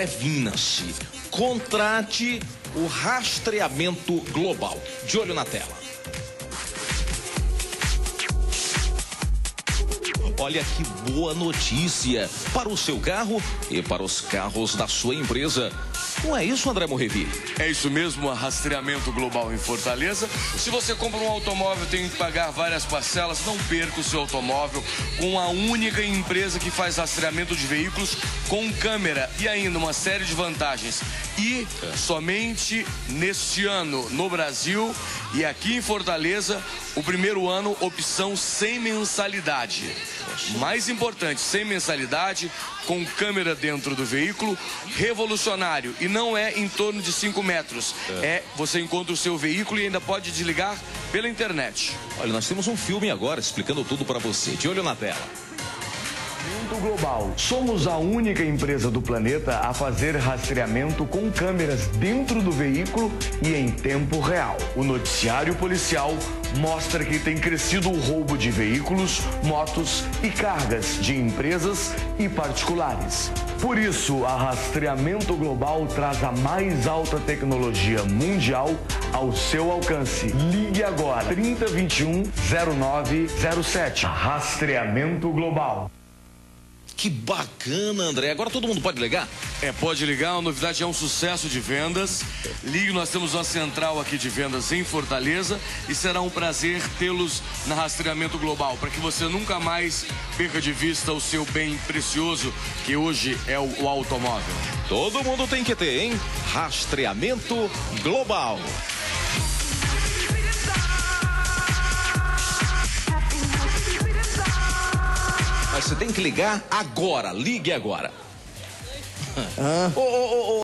previna-se. Contrate o rastreamento global. De olho na tela. Olha que boa notícia para o seu carro e para os carros da sua empresa. Não é isso, André Morrevi? É isso mesmo, rastreamento global em Fortaleza. Se você compra um automóvel, tem que pagar várias parcelas. Não perca o seu automóvel com a única empresa que faz rastreamento de veículos com câmera e ainda uma série de vantagens. E somente neste ano no Brasil e aqui em Fortaleza, o primeiro ano, opção sem mensalidade. Mais importante, sem mensalidade, com câmera dentro do veículo, revolucionário. E não é em torno de 5 metros. É. você encontra o seu veículo e ainda pode desligar pela internet. Olha, nós temos um filme agora explicando tudo para você. De olho na tela. Global. Somos a única empresa do planeta a fazer rastreamento com câmeras dentro do veículo e em tempo real. O noticiário policial mostra que tem crescido o roubo de veículos, motos e cargas de empresas e particulares. Por isso, a Rastreamento Global traz a mais alta tecnologia mundial ao seu alcance. Ligue agora 3021 0907. Rastreamento Global. Que bacana, André. Agora todo mundo pode ligar? É, pode ligar. A novidade é um sucesso de vendas. Ligue, nós temos uma central aqui de vendas em Fortaleza e será um prazer tê-los na Rastreamento Global, para que você nunca mais perca de vista o seu bem precioso, que hoje é o, o automóvel. Todo mundo tem que ter, hein? Rastreamento Global. Você tem que ligar agora. Ligue agora. Ah. Oh, oh, oh,